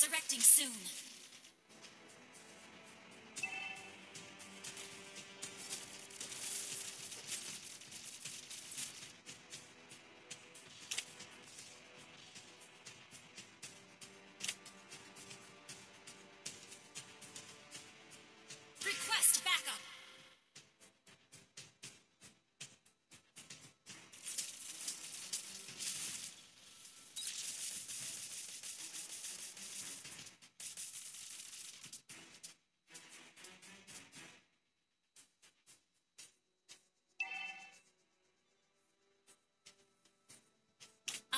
resurrecting soon.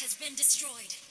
has been destroyed.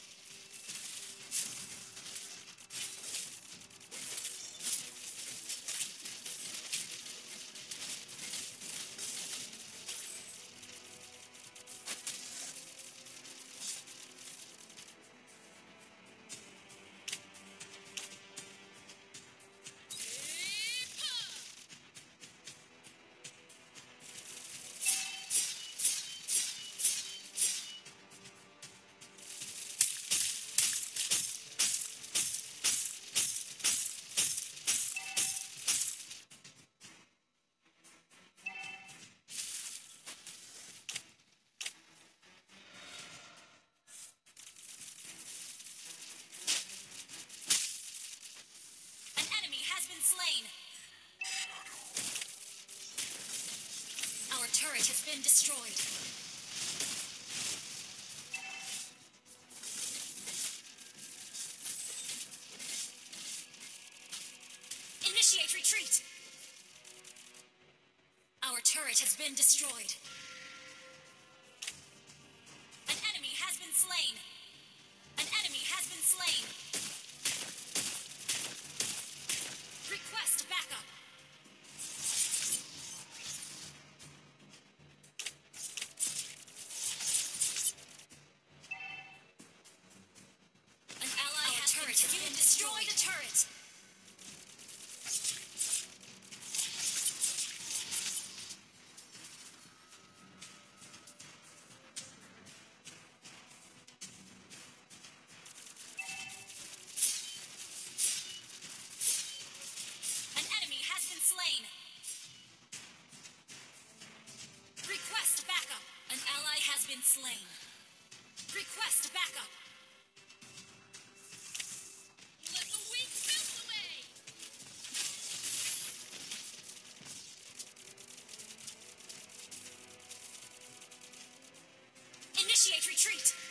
been destroyed. Initiate retreat! Our turret has been destroyed. Destroy the turret! retreat.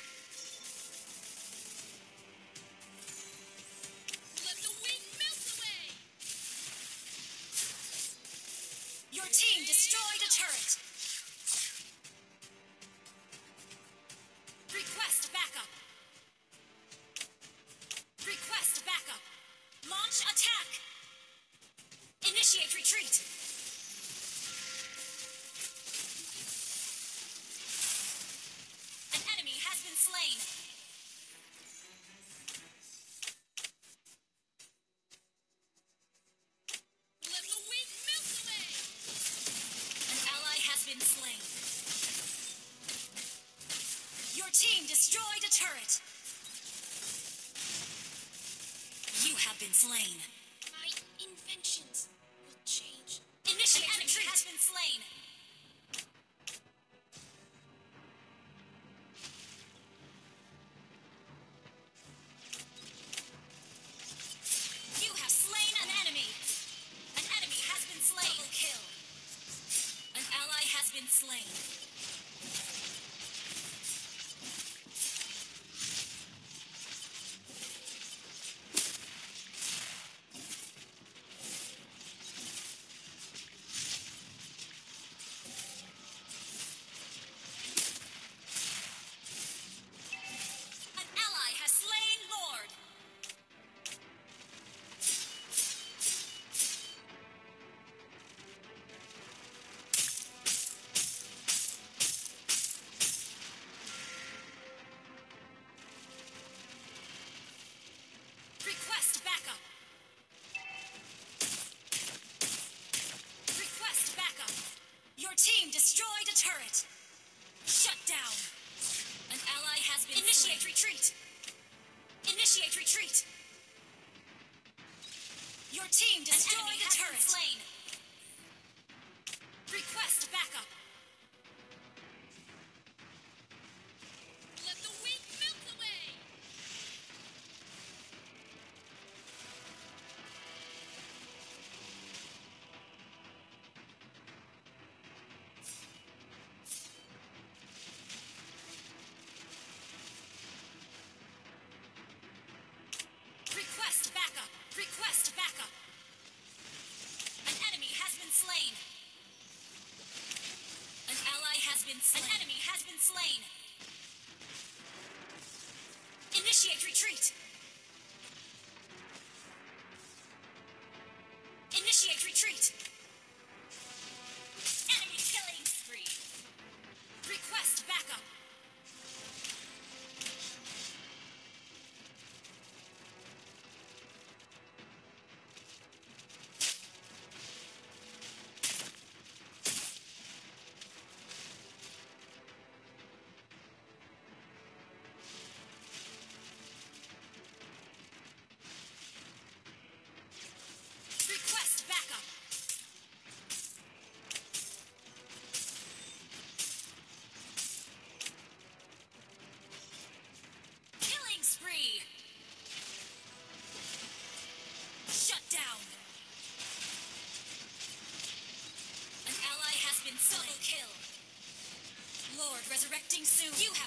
been slain. My inventions will change. Initiate has been slain. Initiate retreat! Initiate retreat! Your team destroyed the turret! Slain. slain. Initiate retreat. Zetsu, you have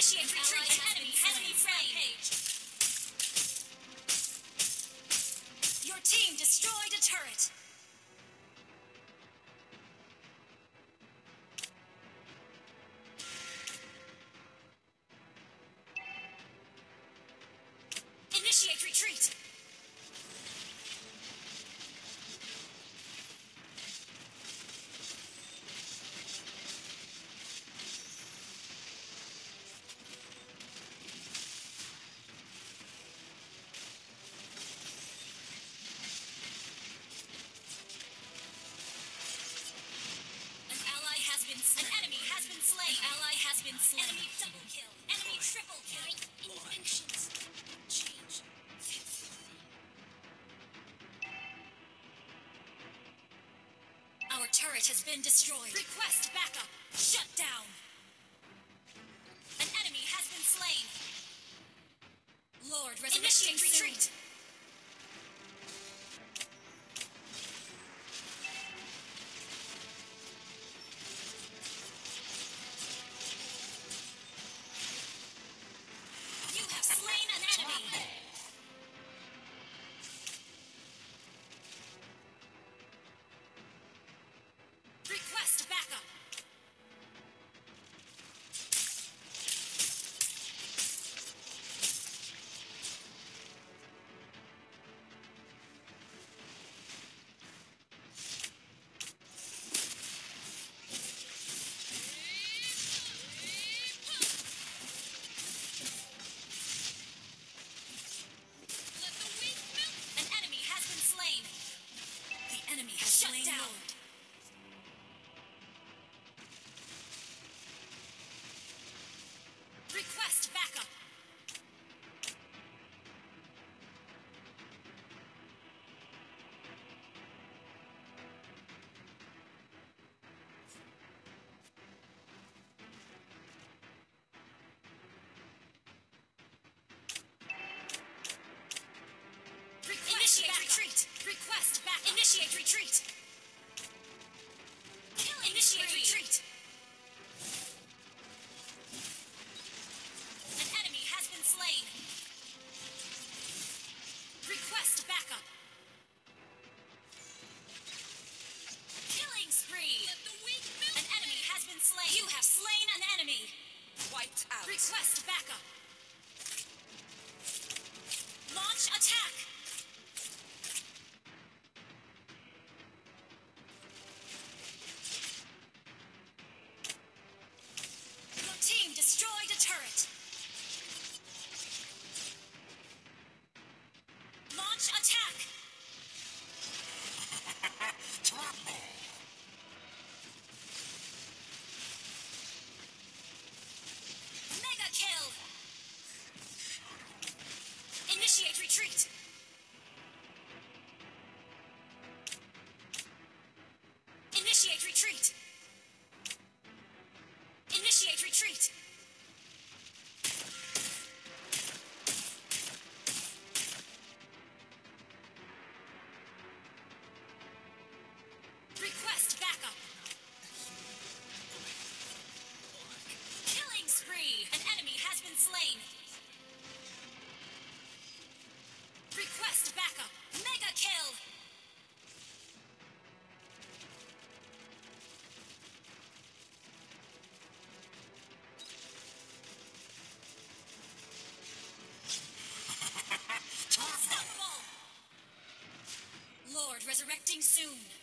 Initiate retreat. Enemy, enemy rampage. Your team destroyed a turret. turret has been destroyed. Request backup. Shut down. An enemy has been slain. Lord, Initiate retreat. Initiate retreat! soon.